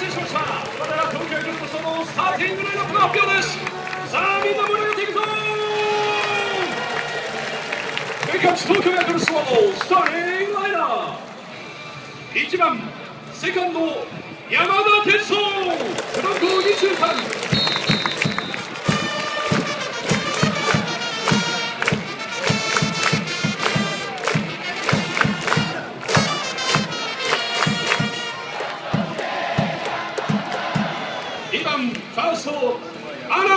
成しました。我ら東京駅とそのスターティングラインナップの発表です。さあみんな盛り上げていくぞメイカツ東京ヤクルトスワロースターティングライナー。1番セカンド山田哲人。背番号23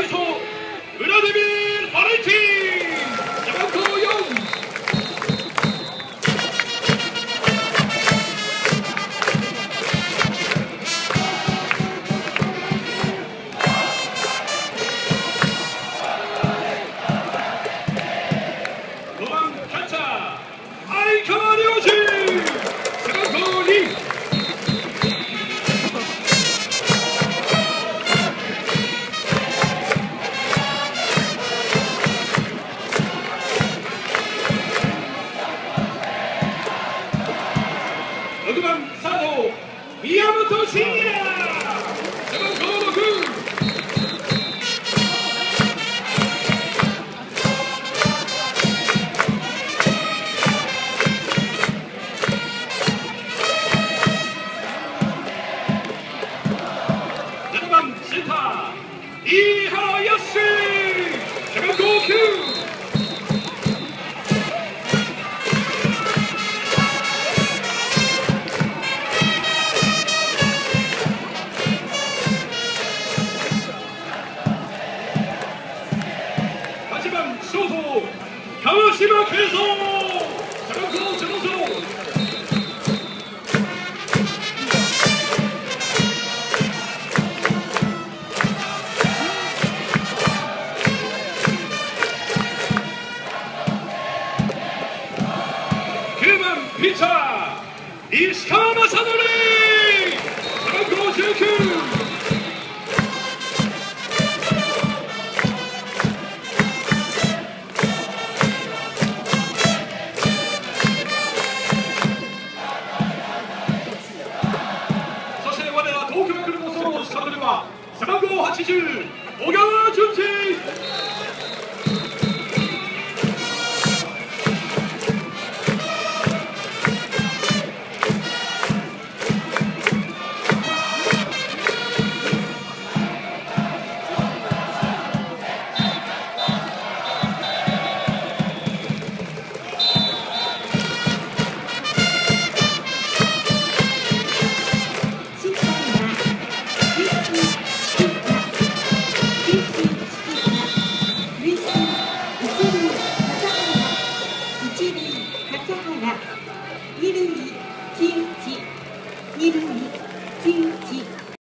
ライトウラデミール・バレン。宮本慎也番号67番センター飯原康背川島慶三背番号009番ピッチャー石川雅規背番号19背番号80小川淳二。1塁笠原2塁木内2塁